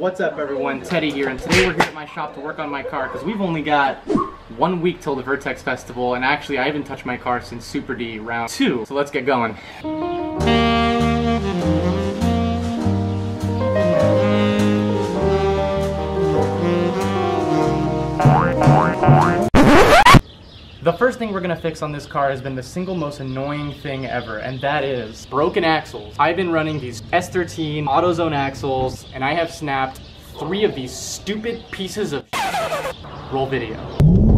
What's up everyone, Teddy here, and today we're here at my shop to work on my car because we've only got one week till the Vertex Festival, and actually I haven't touched my car since Super D round two, so let's get going. Thing we're gonna fix on this car has been the single most annoying thing ever, and that is broken axles. I've been running these S13 AutoZone axles, and I have snapped three of these stupid pieces of roll video.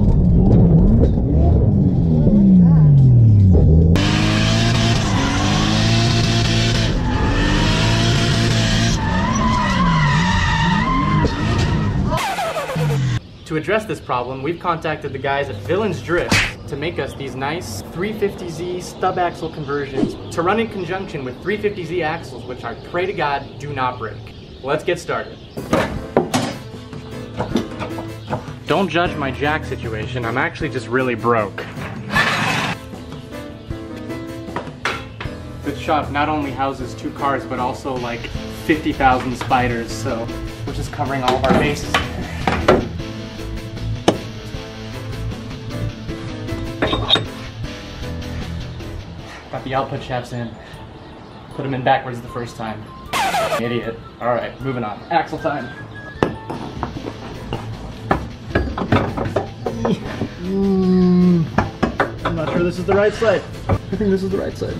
To address this problem, we've contacted the guys at Villains Drift to make us these nice 350Z stub axle conversions to run in conjunction with 350Z axles, which I pray to God do not break. Let's get started. Don't judge my jack situation, I'm actually just really broke. This shop not only houses two cars, but also like 50,000 spiders, so we're just covering all of our bases. Got the output shafts in. Put them in backwards the first time. Idiot. Alright, moving on. Axle time. Mm, I'm not sure this is the right side. I think this is the right side.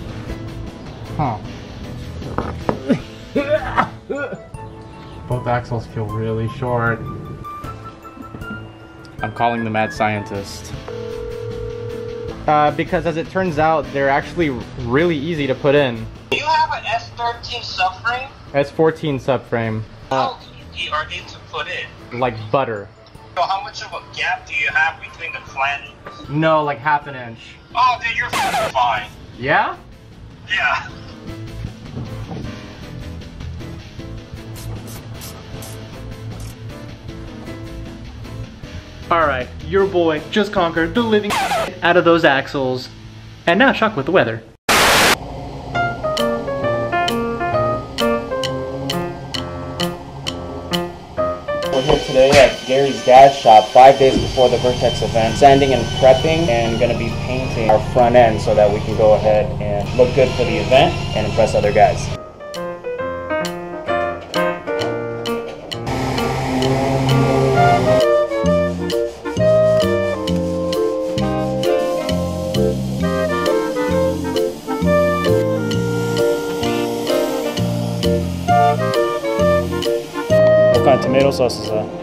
Huh. Both axles feel really short. I'm calling the mad scientist. Uh, because as it turns out, they're actually really easy to put in. Do you have an S13 subframe? S14 subframe. How easy are they to put in? Like butter. So how much of a gap do you have between the flanges? No, like half an inch. Oh, then you're fine. Yeah? Yeah. Alright, your boy just conquered the living out of those axles. And now shock with the weather. We're here today at Gary's Gas Shop, five days before the Vertex event, sanding and prepping, and gonna be painting our front end so that we can go ahead and look good for the event and impress other guys. Kind of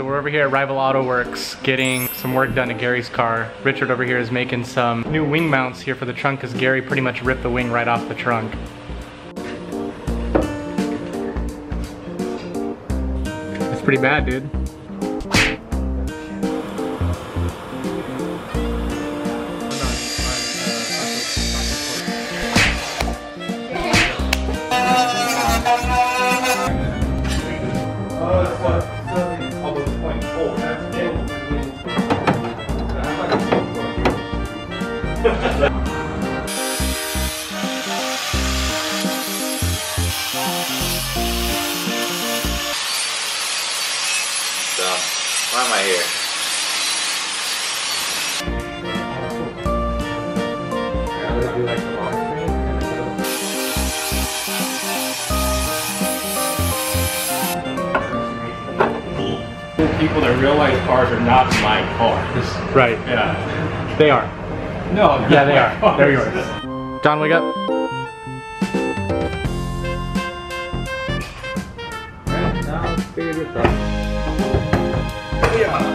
so we're over here at Rival Auto Works getting some work done to Gary's car. Richard over here is making some new wing mounts here for the trunk because Gary pretty much ripped the wing right off the trunk. It's pretty bad, dude. So, why am I here? people that realize cars are not my cars. Right. Yeah. They are. No. Yeah, they are. They're yours. John, wake up. 业吧。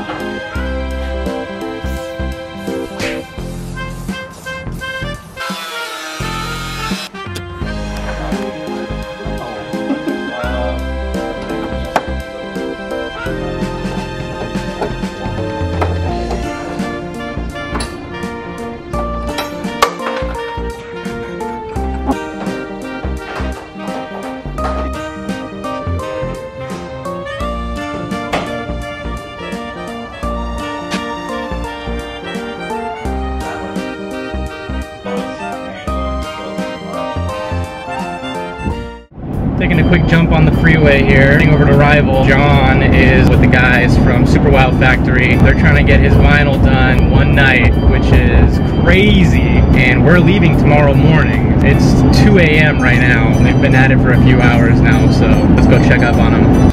Quick jump on the freeway here, heading over to Rival. John is with the guys from Super Wow Factory. They're trying to get his vinyl done one night, which is crazy. And we're leaving tomorrow morning. It's 2 a.m. right now. They've been at it for a few hours now, so let's go check up on them.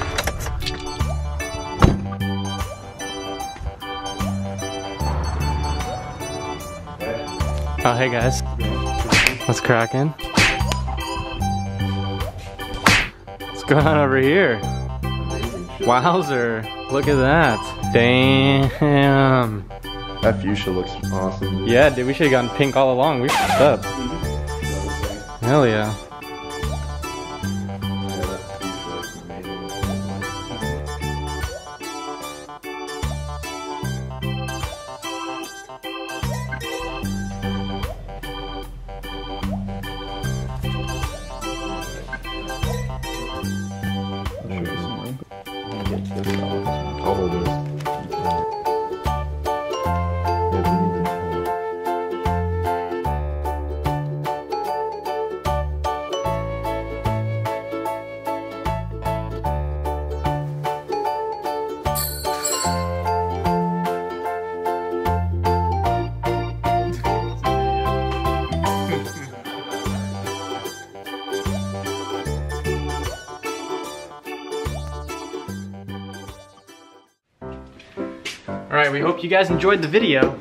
Oh, hey guys. What's cracking? What's going on over here? Wowzer, look at that. Damn. That fuchsia looks awesome. Yeah, dude, we should have gotten pink all along. We fucked up. Hell yeah. Alright, we hope you guys enjoyed the video.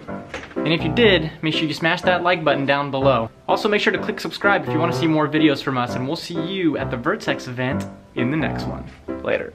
And if you did, make sure you smash that like button down below. Also make sure to click subscribe if you want to see more videos from us and we'll see you at the Vertex event in the next one. Later.